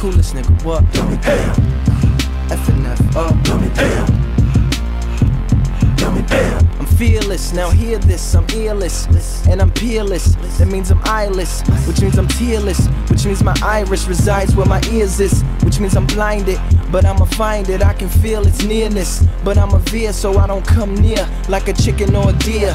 coolest nigga, what? F and F, up. I'm fearless, now hear this, I'm earless, and I'm peerless. That means I'm eyeless, which means I'm tearless, which means my iris resides where my ears is, which means I'm blinded, but I'ma find it. I can feel its nearness, but I'm a veer, so I don't come near like a chicken or a deer.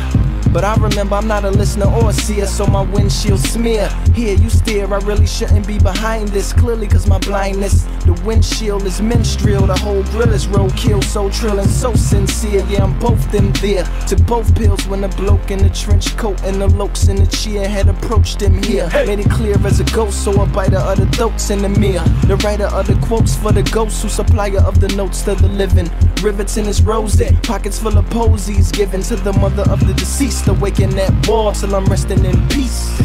But I remember I'm not a listener or a seer, so my windshield smear. Here you steer, I really shouldn't be behind this. Clearly, cause my blindness, the windshield is menstrual. The whole grill is roadkill, so trill and so sincere. Yeah, I'm both them there. To both pills when the bloke in the trench coat and the lokes in the chair had approached him here. Made it clear as a ghost, so a biter of the throats in the mirror. The writer of the quotes for the ghost, who supplier of the notes to the living. Rivets in his rosette, pockets full of posies given to the mother of the deceased. Awaken that wall till I'm resting in peace.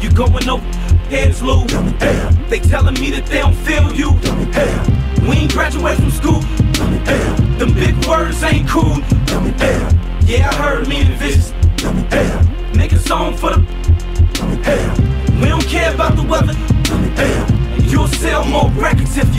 You going over heads, Lou. They telling me that they don't feel you. We ain't graduate from school. Them big words ain't cool. Yeah, I heard me and Vicious. Make a song for the. We don't care about the weather. You'll sell more records if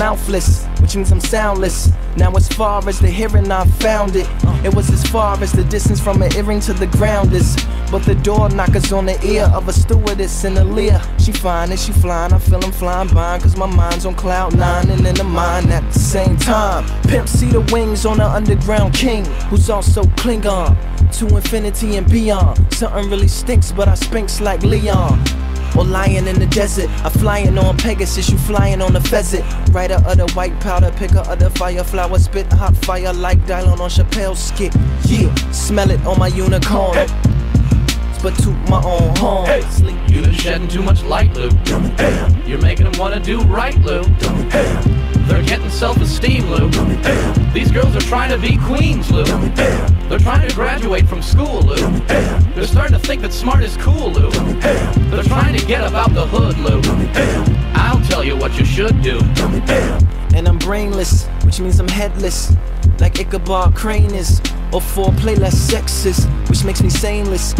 mouthless, which means I'm soundless. Now, as far as the hearing, I found it. It was as far as the distance from an earring to the ground is. But the door knockers on the ear of a stewardess in a Lear. She fine and she flying, I feel I'm flying by, cause my mind's on cloud nine and in the mind at the same time. Pimp see the wings on an underground king, who's also Klingon. To infinity and beyond. Something really stinks, but I Spinks like Leon. Or lying in the desert. I flying on Pegasus, you flying on a pheasant. Writer of the white powder, picker of the fire flower, spit hot fire like Dylan on Chappelle's skit. Yeah, smell it on my unicorn. But toot my own horn. Sleep. You've been shedding too much light, Lou. You're making them wanna do right, Lou. They're getting self-esteem, Lou. These girls are trying to be queens, Lou. They're trying to graduate from school, Lou. They're starting to think that smart is cool, Lou. They're trying to get about the hood, Lou. Tell you what you should do. And I'm brainless, which means I'm headless. Like Ichabod Crane is. Or foreplay less sexist, which makes me saneless.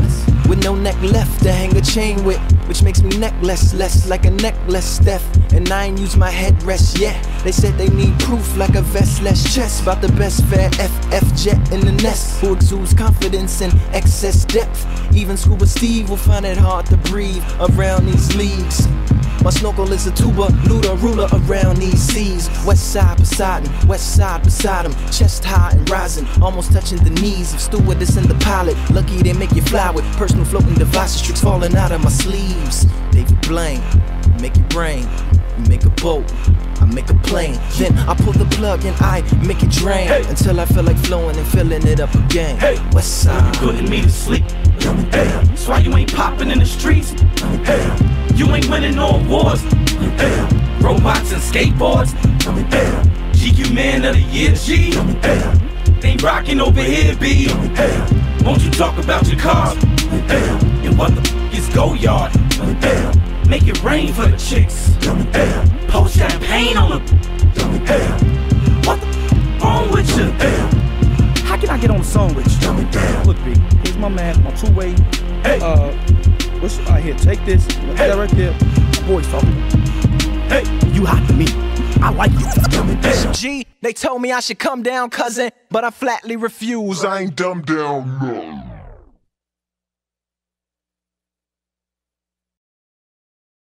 With no neck left to hang a chain with, which makes me necklace less like a necklace, Steph. And I ain't use my headrest yet. They said they need proof like a vest less chest. About the best fair FF jet in the nest, who exudes confidence and excess depth. Even Scuba Steve will find it hard to breathe around these leagues. My snorkel is a tuba, looter, ruler around these seas. West side Poseidon, west side beside him. Chest high and rising, almost touching the knees of stewardess and the pilot. Lucky they make you fly with personal floating devices, tricks falling out of my sleeves. David Blaine, make brain, you make a boat. I make a plane, then I pull the plug and I make it drain until I feel like flowing and filling it up again. West side, putting me to sleep. That's why you ain't popping in the streets. You ain't winning no awards. Robots and skateboards. Damn. GQ Man of the Year, G. Damn. Ain't rocking over here, B. Damn. Won't you talk about your cars? And what the f is Goyard? Make it rain for the chicks. Damn. Post champagne on the. What the f wrong with you? Damn. How can I get on the song with you? Look, B, here's my man, my two-way. Uh, what's right here? Take this. Look that right there. My boy's talking. Hey, You hot to me. I like you. G, they told me I should come down, cousin, but I flatly refuse. I ain't dumbed down, no.